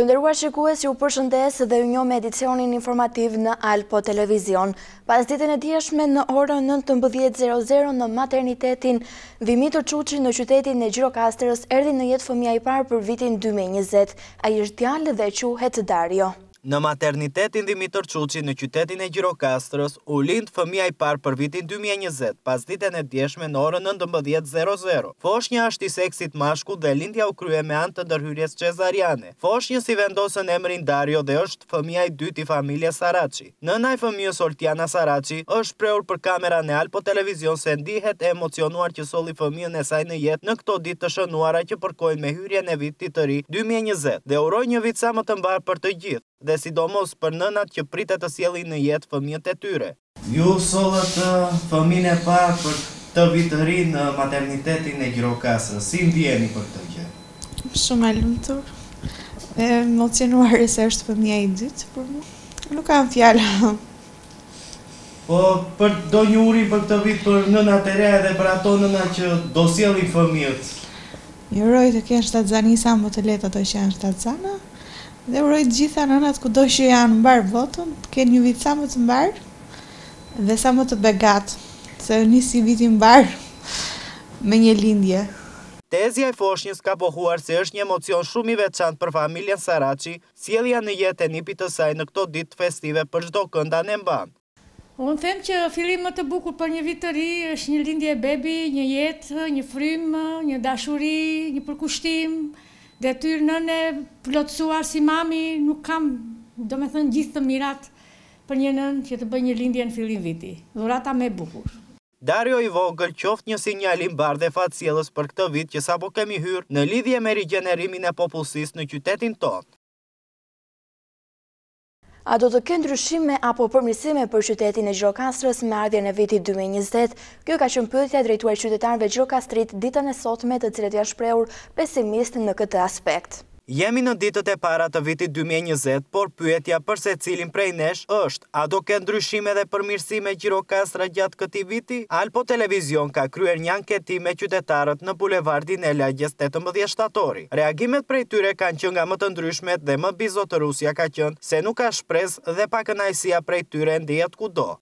Të nderuar shikues ju përshëndes dhe ju njoh me edicionin informativ në Alpo Televizion. Pasditen e djeshme në orën 19.00 në maternitetin Dhimitër Çuçi në qytetin e Gjirokastrës erdhi në jetë fëmija i parë për vitin 2020. Ai është djalë dhe quhet Dario. Në maternitetin Dhimitër Çuçi në qytetin e Gjirokastrës u lind fëmija i parë për vitin dy mijë e njëzet, pasditen e djeshme në orën nëntëmbëdhjetë zero zero. Foshnja është i seksit mashkull dhe lindja u krye me anë të ndërhyrjes cezariane. Foshnjës i vendosën emrin Dario dhe është fëmija i dytë i familjes Saraçi. Nëna e fëmijës Oltiana Saraçi është shprehur për kamerën e Alpo Televizion se ndihet e emocionuar që solli fëmijën e saj në jetë në këto ditë të shënuara që përkojnë me hyrjen e Vitit të Ri dy mijë e njëzet dhe uroi një vit sa më të mbarë për të gjithë dhe sidomos për nënat që pritet të sjellin në jetë fëmijët e tyre. Ju sollët fëmijën e parë për këtë Vit të Ri në maternitetin e Gjirokastrës, si ndiheni për këtë gjë? Shumë e lumtur e emocionuar se është fëmija i dytë për mua. Nuk kam fjalë. Po për do një urim për këtë vit për nënat e reja dhe për ato nëna që do sjellin fëmijët. I uroj të kenë shtatzani sa më të lehtë ato që janë shtatzana dhe uroj të gjitha nënat kudo që janë mbarë botën të kenë një vit sa më të mbarë dhe sa më të begatë se nisi viti mbarë me një lindje. Tezja e foshnjës ka pohuar se është një emocion shumë i veçantë për familjen Saraçi, Sjellja në jetë e nipit të saj në këto ditë festive për çdo kënd anembanë. Unë them që fillim më të bukur për një vit të ri është një lindje e bebit, një jetë, një frymë, një dashuri, një përkushtim, detyrë nëne e plotësuar si mami, nuk kam, domethënë gjithë të mirat për një nënë që të bëjë një lindje në fillim viti. Dhurata më e bukur. Dario i vogël qoftë një sinjal i mbarë dhe fatsjellës për këtë vit që sapo kemi hyrë në lidhje me rigjenerimin e popullsisë në qytetin tonë. A do të ketë ndryshime apo përmirësime për qytetin e Gjirokastrës me ardhjen e vitit dy mijë e njëzet? Kjo ka qenë pyetja e drejtuar qytetarëve gjirokastritë ditën e sotme të cilët janë shprehur pesimistë në këtë aspekt. Jemi në ditët e para të vitit dy mijë e njëzet, por pyetja për secilin prej nesh është, a do ketë ndryshime dhe përmirësime Gjirokastra gjatë këtij viti? Alpo Televizion ka kryer një anketim me qytetarët në Bulevardin e Lagjes tetëmbëdhjetë Shtatori. Reagimet prej tyre kanë qenë nga më të ndryshmet dhe më mbizotërusja ka qenë se nuk ka shpresë dhe pakënaqësia prej tyre ndihet kudo.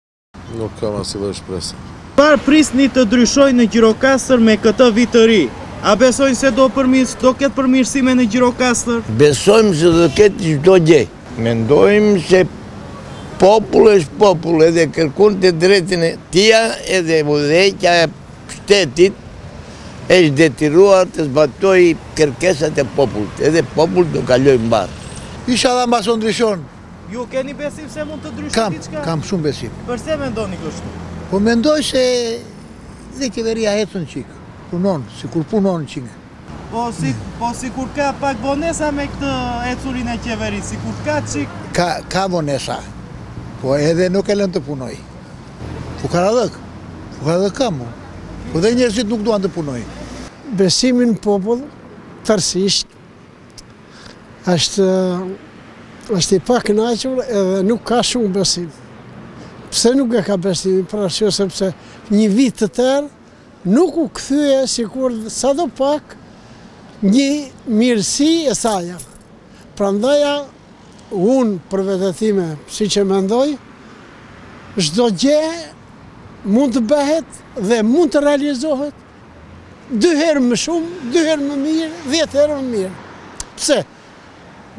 Nuk kam asnjë lloj shprese. Çfarë prisni të dryshojë në Gjirokastër me këtë vit të ri? A besoni se do përmirësohen, do ketë përmirësime në Gjirokastër? Besojmë se do ketë çdo gjë. Mendojmë se populli është popull edhe kërkon të drejtën e tij edhe udhëheqja e shtetit është detyruar të zbatojë kërkesat e popullit, edhe populli do kalojë mbarë. Ishalla mbase ndryshon. Ju keni besim se mund të ndryshojë diçka? Kam, kam shumë besim. Përse mendoni kështu? Po mendoj se dhe qeveria ecën çik, punon, sikur punon çik. Po si po sikur ka pak vonesa me këtë ecurinë e qeverisë, sikur ka çik. Ka ka vonesa. Po edhe nuk e lënë të punojë. Fukarallëk. Fukarallëk ka. Po. po dhe njerëzit nuk duan të punojnë. Besimin populli tërësisht Është është i pakënaqur edhe nuk ka shumë besim. Pse nuk e ka besimin për arsye sepse një vit të tërë nuk u kthye sikur sado pak një mirësi e saja. Prandaja unë për veten time, siç e mendoj, çdo gjë mund të bëhet dhe mund të realizohet Dy herë më shumë, dy herë më mirë, dhjetë herë më mirë. Pse?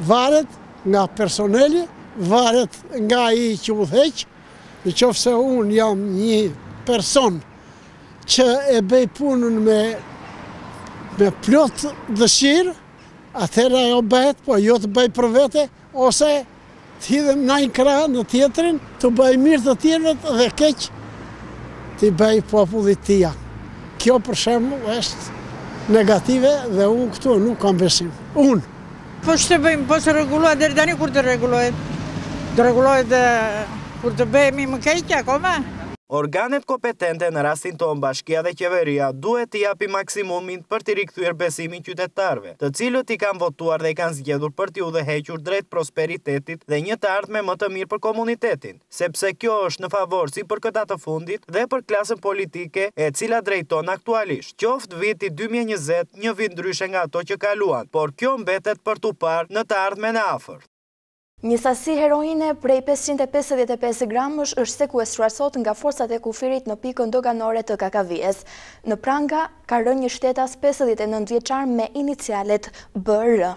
Varet nga personeli, varet nga ai që udhëheq, në qoftë se unë jam një person që e bëj punën me me plot dëshirë, atëherë ajo bëhet, po jo të bëj për vete, Ose të hidhem nga një krah në tjetrin, t'u bëj mirë të tjerëvet dhe keq t'i bëj popullit të tija. Kjo për shembull është negative dhe unë këtu nuk kam besim. Unë. Po ç'të bëjmë, po s'u rregullua deri tani kur të rregullohet? Të rregullohet kur të bëhemi më keq akoma? Organet kompetente, në rastin tonë Bashkia dhe Qeveria, duhet t'i japin maksimumin për t'i rikthyer besimin qytetarëve. të cilët i kanë votuar dhe i kanë zgjedhur për t'i udhëhequr drejt prosperitetit dhe një të ardhme më të mirë për komunitetin, sepse kjo është në favor si për këta të fundit dhe për klasën politike e cila drejton aktualisht. Qoftë viti dy mijë e njëzet një vit ndryshe nga ato që kaluan, por kjo mbetet për t'u parë në të ardhmen e afërt. Një sasi heroine prej pesëqind e pesëdhjetë e pesë gramësh është sekuestruar sot nga forcat e kufirit në pikën doganore të Kakavijes. Në pranga ka rënë një shtetas pesëdhjetë e nëntë vjeçar me inicialet BR.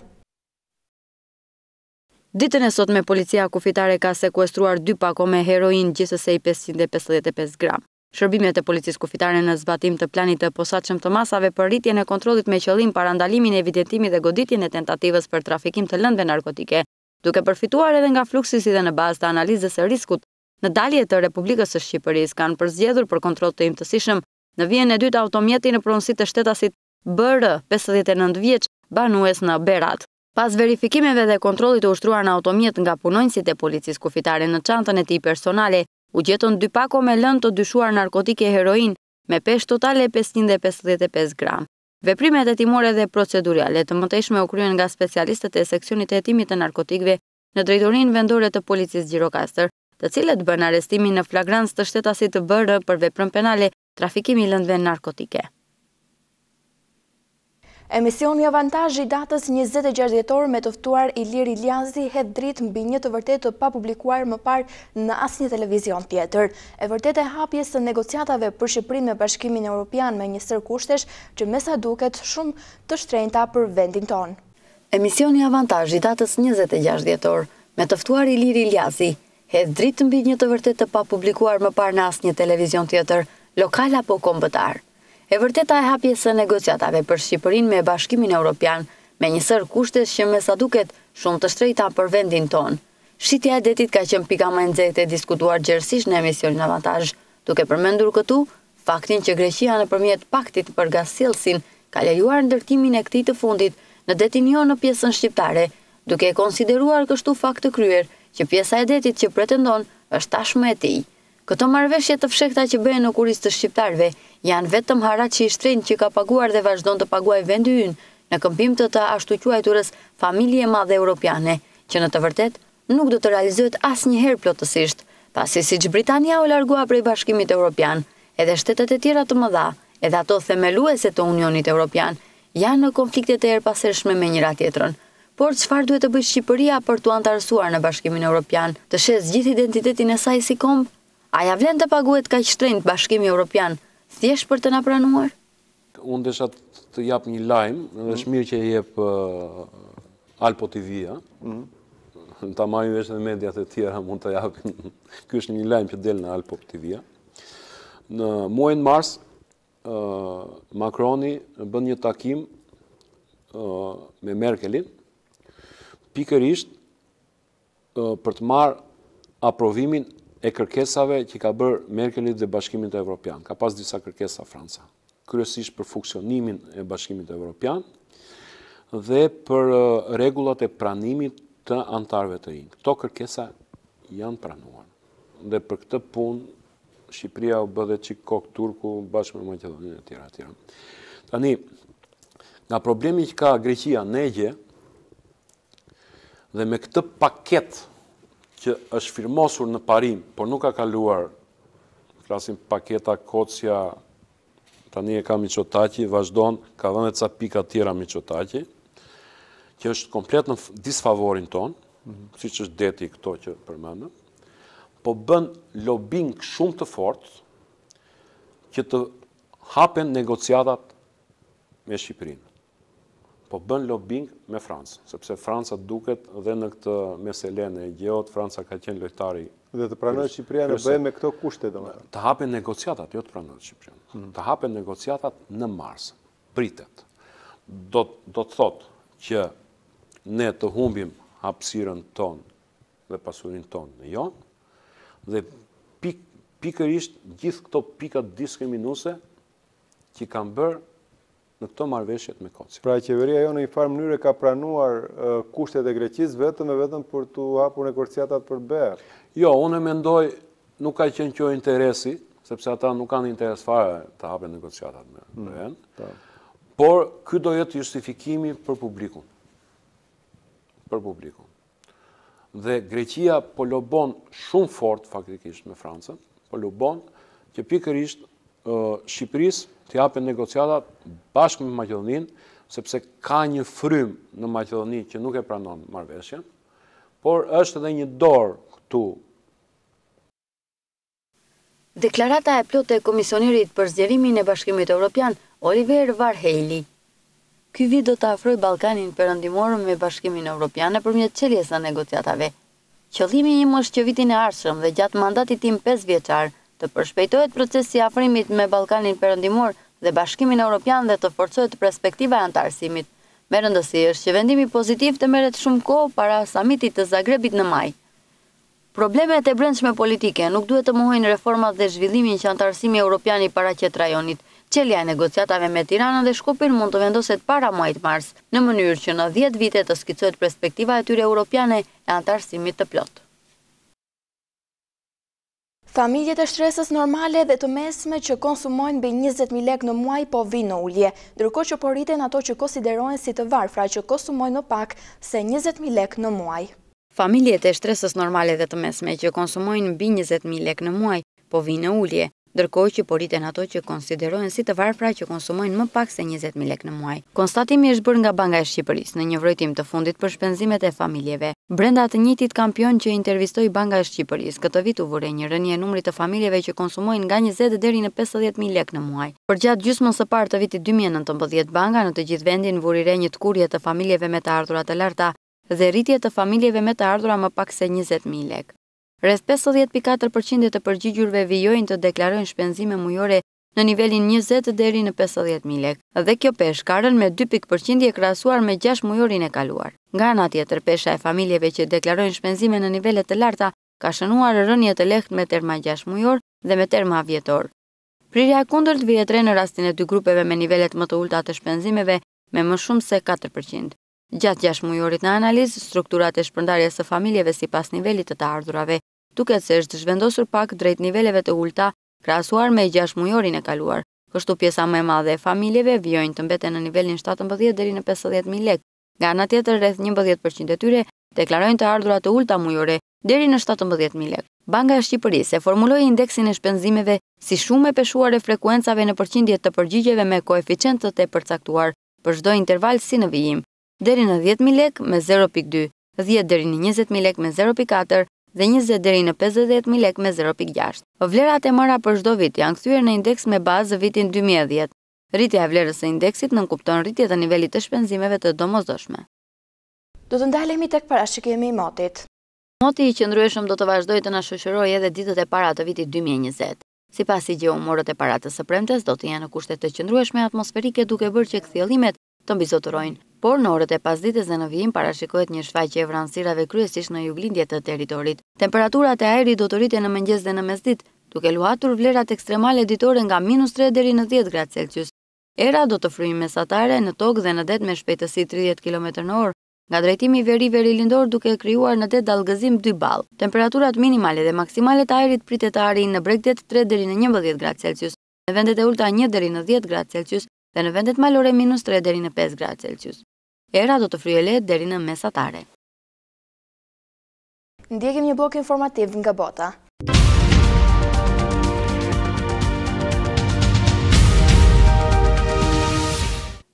Ditën e sotme policia kufitare ka sekuestruar dy pako me heroinë gjithësej pesëqind e pesëdhjetë e pesë gramë. Shërbimet e Policisë Kufitare në zbatim të planit të posaçëm të masave për rritjen e kontrollit me qëllim parandalimin, evidentimin dhe goditjen e tentativës për trafikim të lëndëve narkotike, duke përfituar edhe nga fluksi si dhe në bazë të analizës së riskut në dalje të Republikës së Shqipërisë, kanë përzgjedhur për kontroll të imtësishëm në vijën e dytë automjetin në pronësi të shtetasit BR. pesëdhjetë e nëntë vjeç, banues në Berat. Pas verifikimeve dhe kontrollit të ushtruar në automjet nga punonjësit e Policisë Kufitare në çantën e tij personale u gjetën dy pako me lëndë të dyshuar narkotike heroinë me peshë totale pesëqind e pesëdhjetë e pesë gram. Veprimet hetimore dhe procedurale të mëtejshme u kryen nga specialistët e Seksionit të Hetimit të Narkotikëve në Drejtorinë Vendore të Policisë Gjirokastër, të cilët bënë arrestimin në flagrancë të shtetasit BR për veprën penale trafikimi i lëndëve narkotike. Emisioni Avantazh i datës njëzet e gjashtë dhjetor me të ftuar Ilir Iljazi hedh dritë mbi një të vërtetë të papublikuar më parë në asnjë televizion tjetër. E vërteta e hapjes së negociatave për Shqipërinë me Bashkimin Europian me një sërë kushtesh që me sa duket shumë të shtrenjta për vendin tonë. Emisioni Avantazh i datës njëzet e gjashtë dhjetor me të ftuar Ilir Iljazi Hedh dritë mbi një të vërtetë të papublikuar më parë në asnjë televizion tjetër, lokal apo kombëtar. E vërteta e hapjes së negociatave për Shqipërinë me Bashkimin Europian, me një sërë kushtesh që me sa duket, shumë të shtrenjta për vendin tonë. Shitja e detit ka qenë pika më e nxehtë e diskutuar gjerësisht në emisionin Avantazh, duke përmendur këtu, faktin që Greqia nëpërmjet Paktit për Gazsjellësin ka lejuar ndërtimin e këtij të fundit në detin Jon në pjesën shqiptare, duke e konsideruar kështu fakt të kryer që pjesa e detit që pretendon është tashmë e tij. Këto marrëveshje të fshehta që bëhen në kurriz të shqiptarëve janë vetëm haraçi i shtrenjtë që ka paguar dhe vazhdon të paguajë vendi ynë në këmbim të të ashtuquajturës familje e madhe europiane, që në të vërtetë nuk do të realizohet asnjëherë plotësisht, pasi siç Britania u largua prej Bashkimit Europian, edhe shtetet e tjera të mëdha, edhe ato themeluese të Unionit Europian, janë në konflikte të herëpashershme me njëra-tjetrën. Por çfarë duhet të bëjë Shqipëria për t'u anëtarësuar në Bashkimin Europian, të shesë gjithë identitetin e saj si komb? A ia vlen të paguhet kaq shtrenjtë Bashkimi Europian, thjesht për të na pranuar? Unë desha të jap një lajm, dhe është mirë që e jep Alpo TV-a. Mhm. Le ta marrin vesh dhe mediat e tjera mund ta japin. Ky është një lajm që del nga Alpo TV-a. Në muajin mars, Macroni bën një takim me Merkelin, pikërisht për të marrë aprovimin e kërkesave që ka bërë Merkelit dhe Bashkimit Evropian. Ka pas disa kërkesa Franca, kryesisht për funksionimin e Bashkimit Evropian dhe për rregullat e pranimit të antarëve të rinj. Këto kërkesa janë pranuar. Dhe për këtë punë Shqipëria u bë dhe çik kok turku bashkë me Maqedoninë e tjera tjera. Tani nga problemi që ka Greqia në Egje, Dhe me këtë paketë që është firmosur në parim, por nuk ka kaluar, flasim paketa Kocias, tani e ka Miçotaki, vazhdon, ka dhënë edhe ca pika tjera Miçotaki, që është komplet në disfavorin tonë, mhm. siç është deti këto që përmendëm, po bën lobing shumë të fort që të hapen negociatat me Shqipërinë. po bën lobing me Francën, sepse Franca duket dhe në këtë mesele në Egje, Franca ka qenë lojtari kryesor. Dhe të pranohet Shqipëria në BE me këto kushte, domethënë. Të hapen negociatat, jo të pranohet Shqipëria. Të hapen negociatat në mars, pritet. Do të thotë që ne të humbim hapësirën tonë dhe pasurinë tonë në Jon, dhe pikërisht gjithë këto pikat diskriminuese që kanë bërë në këto marrëveshjet me Kocian. Pra qeveria jonë në një farë mënyre ka pranuar kushtet e Greqisë vetëm e vetëm për t'u hapur negociatat për BE. Jo, unë mendoj nuk ka qenë ky interesi, sepse ata nuk kanë interes fare të hapen negociatat me mm, BE-në. Po. Por ky do jetë justifikimi për publikun. Për publikun. Dhe Greqia po lobon shumë fort faktikisht me Francën, po lobon që pikërisht Shqipërisë t'i hapen negociatat bashkë me Maqedoninë, sepse ka një frymë në Maqedoni që nuk e pranon marrëveshjen, por është edhe një dorë këtu Deklarata e plotë e Komisionerit për Zgjerimin e Bashkimit Europian, Oliver Varhelyi. Ky vit do të afrojë Ballkanin Perëndimor me Bashkimin Europian nëpërmjet çeljes së negociatave. Qëllimi im është që vitin e ardhshëm dhe gjatë mandatit tim pesëvjeçar, të përshpejtohet procesi i afrimit me Ballkanin Perëndimor dhe Bashkimin Europian dhe të forcohet perspektiva e anëtarësimit. Me rëndësi është që vendimi pozitiv të merret shumë kohë para Samitit të Zagrebit në maj. Problemet e brendshme politike nuk duhet të mohojnë reformat dhe zhvillimin që anëtarësimi europian i paraqet rajonit. Çelja e negociatave me Tiranën dhe Shkupin mund të vendoset para muajit mars, në mënyrë që në dhjetë vite të skicohet perspektiva e tyre europiane e anëtarësimit të plotë. Familjet e shtresës normale dhe të mesme që konsumojnë mbi njëzet mijë lekë në muaj po vijnë në ulje, ndërkohë që po rriten ato që konsiderohen si të varfra që konsumojnë më pak se njëzet mijë lekë në muaj. Familjet e shtresës normale dhe të mesme që konsumojnë mbi njëzet mijë lekë në muaj, po vijnë në ulje, ndërkohë që po rriten ato që konsiderohen si të varfra që konsumojnë më pak se njëzet mijë lekë në muaj. Konstatimi është bërë nga Banka e Shqipërisë në një vrojtim të fundit për shpenzimet e familjeve. Brenda të njëjtit kampion që intervistoi Banka e Shqipërisë, këtë vit u vu re një rënie e numrit të familjeve që konsumojnë nga njëzet deri në pesëdhjetë mijë lekë në muaj. Përgjatë gjysmës së parë të vitit dy mijë e nëntëmbëdhjetë, Banka në të gjithë vendin vuri re një tkurrje të familjeve me të ardhura të larta, dhe rritje të familjeve me të ardhura më pak se njëzet mijë lekë. Rreth pesëdhjetë pikë katër për qind e të përgjigjurve vijojnë të deklarojnë shpenzime mujore në nivelin njëzet deri në pesëdhjetë mijë lekë dhe kjo peshë ka rënë me dy pikë përqindje krahasuar me gjashtë mujorin e kaluar. Nga ana tjetër, pesha e familjeve që deklarojnë shpenzime në nivele të larta ka shënuar rënie të lehtë me terma gjashtë mujor dhe me terma vjetor. Prirja e kundërt vihet re në rastin e dy grupeve me nivelet më të ulëta të shpenzimeve me më shumë se katër për qind. Gjatë gjashtë mujorit në analizë, strukturat e shpërndarjes së familjeve sipas nivelit të të ardhurave, duket se është zhvendosur pak drejt niveleve të ulëta krahasuar me gjashtë mujorin e kaluar. Kështu pjesa më e madhe e familjeve vijojnë të mbeten në nivelin shtatëmbëdhjetë deri në pesëdhjetë mijë lekë, nga ana tjetër rreth njëmbëdhjetë për qind e tyre deklarojnë të ardhura të ulëta mujore deri në shtatëmbëdhjetë mijë lekë. Banka e Shqipërisë e formuloi indeksin e shpenzimeve si shumë e peshuar e frekuencave në përqindje të përgjigjeve me koeficientët e përcaktuar. për çdo interval si në vijim, deri në dhjetë mijë lekë me zero pikë dy, dhjetë deri në njëzet mijë lekë me zero pikë katër dhe njëzet deri në pesëdhjetë mijë lekë me zero pikë gjashtë. Vlerat e marra për çdo vit janë kthyer në indeks me bazë vitin dy mijë e dhjetë. Rritja e vlerës së indeksit nënkupton rritje të nivelit të shpenzimeve të domosdoshme. Do të ndalemi tek parashikimi i motit. Moti i qëndrueshëm do të vazhdojë të na shoqërojë edhe ditët e para të vitit dy mijë e njëzet. Sipas IGJEUM orët e para të së premtes do të jenë në kushte të qëndrueshme atmosferike duke bërë që kthjellimet të mbizotërojnë. Por në orët e pasdites dhe në vijim parashikohet një shfaqje e vranësirave kryesisht në juglindje të territorit. Temperaturat e ajrit do të rriten në mëngjes dhe në mesditë, duke luhatur vlerat ekstremale ditore nga minus tre deri në dhjetë gradë celcius. Era do të fryjë mesatare në tokë dhe në det me shpejtësi tridhjetë kilometër në orë, nga drejtimi veri-verilindor duke krijuar në det dallgëzim dy ballë. Temperaturat minimale dhe maksimale të ajrit pritet të arrijnë në bregdet tre deri në njëmbëdhjetë gradë celsius, në vendet e ulëta një deri në dhjetë gradë celsius dhe në vendet malore minus tre deri në pesë gradë celsius. Era do të fryjë lehtë deri në mesatare. Ndjekim një blok informativ nga bota.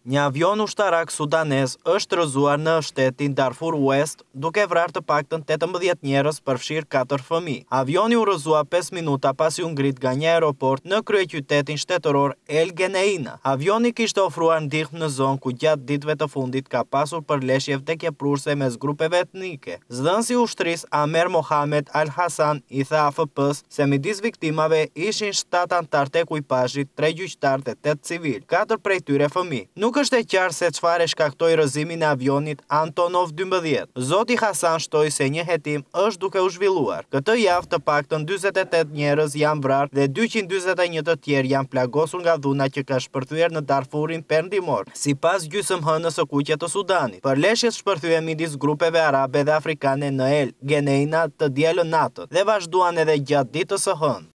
Një avion ushtarak sudanez është rrëzuar në shtetin Darfur West, duke vrarë të paktën 18 njerëz, përfshirë 4 fëmijë. Avioni u rrëzua 5 minuta pasi u ngrit nga një aeroport në kryeqytetin shtetëror El Geneina. Avioni kishte ofruar ndihmë në zonë ku gjatë ditëve të fundit ka pasur përleshje vdekjeprurëse mes grupeve etnike. Zëdhënësi i ushtrisë Amer Mohamed Al Hasan i tha AFP-së se midis viktimave ishin shtatë anëtarë të ekuipazhit, tre gjyqtarë dhe tetë civilë, katër prej tyre fëmijë. Nuk është e qartë se çfarë e shkaktoi rrëzimin e avionit Antonov dymbëdhjetë. Zoti Hasan shtoi se një hetim është duke u zhvilluar. Këtë javë të paktën dyzet e tetë njerëz janë vrarë dhe dyqind dyzet e një të tjerë janë plagosur nga dhuna që ka shpërthyer në Darfurin Perëndimor. Sipas Gjysmëhënës së Kuqe të Sudanit, përleshjet shpërthyen midis grupeve arabe dhe afrikane në El Geneina të dielën natën dhe vazhduan edhe gjatë ditës së hënë.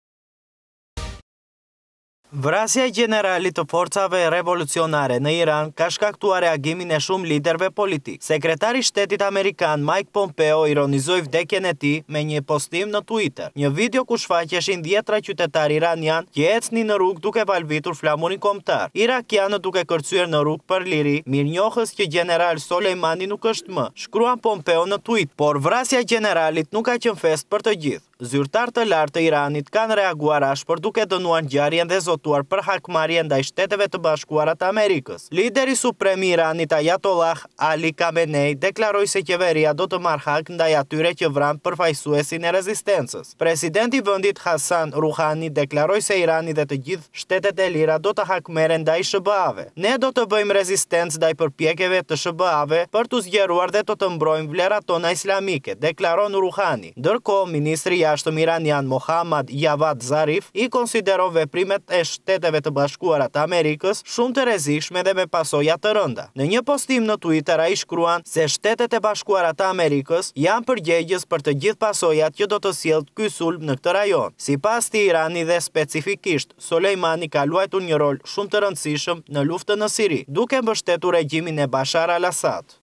Vrasja e gjeneralit të Forcave Revolucionare në Iran ka shkaktuar reagimin e shumë liderëve politikë. Sekretari i Shtetit amerikan Mike Pompeo ironizoi vdekjen e tij me një postim në Twitter, një video ku shfaqeshin dhjetra qytetarë iranianë që ecnin në rrugë duke valvitur flamurin kombëtar, irakianët duke kërcyer në rrugë për liri, mirënjohës që gjeneral Soleimani nuk është më, shkruan Pompeo në tweet. Por vrasja e gjeneralit nuk ka qenë festë për të gjithë. Zyrtarë të lartë të Iranit kanë reaguar ashpër duke dënuar ngjarjen dhe zotuar për hakmarrje ndaj Shteteve të Bashkuara të Amerikës. Lideri suprem i Iranit Ajatollah Ali Khamenei deklaroi se qeveria do të marrë hak ndaj atyre që vranë përfaqësuesin e rezistencës. Presidenti i vendit Hassan Rouhani deklaroi se Irani dhe të gjithë shtetet e lira do të hakmerren ndaj SHBA-ve. Ne do të bëjmë rezistencë ndaj përpjekjeve të SHBA-ve për t'u zgjeruar dhe do të mbrojmë vlerat tona islamike, deklaron Rouhani. Ndërkohë, ministri i Jashtëm iranian Mohammad Javad Zarif i konsideron veprimet e Shteteve të Bashkuara të Amerikës shumë të rrezikshme dhe me pasoja të rënda. Në një postim në Twitter ai shkruan se Shtetet e Bashkuara të Amerikës janë përgjegjës për të gjithë pasojat që do të sjellë ky sulm në këtë rajon. Sipas tij, Irani dhe specifikisht Soleimani ka luajtur një rol shumë të rëndësishëm në luftën në Siri, duke mbështetur regjimin e Bashar al-Assad.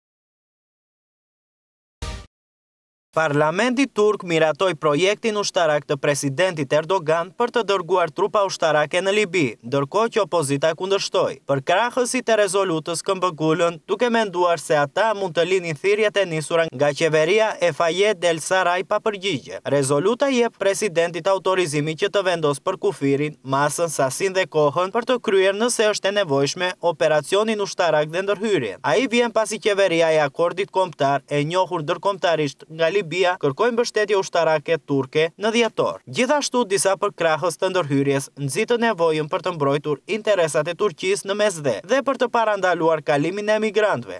Parlamenti turk miratoi projektin ushtarak të presidentit Erdogan për të dërguar trupa ushtarake në Libi, ndërkohë që opozita e kundërshtoi. Përkrahësit e rezolutës këmbëngulën, duke menduar se ata mund të linin thirrjet e nisura nga qeveria e Fayez el-Sarraj pa përgjigje. Rezoluta i jep presidentit autorizimin që të vendosë për kufirin, masën, sasinë dhe kohën për të kryer nëse është e nevojshme, operacionin ushtarak dhe ndërhyrjen. Ai vjen pasi qeveria e Akordit Kombëtar, e njohur ndërkombëtarisht nga Libia, kërkoi mbështetje ushtarake turke në dhjetor. Gjithashtu disa përkrahës të ndërhyrjes nxitën nevojën për të mbrojtur interesat e Turqisë në Mesdhe dhe për të parandaluar kalimin e emigrantëve.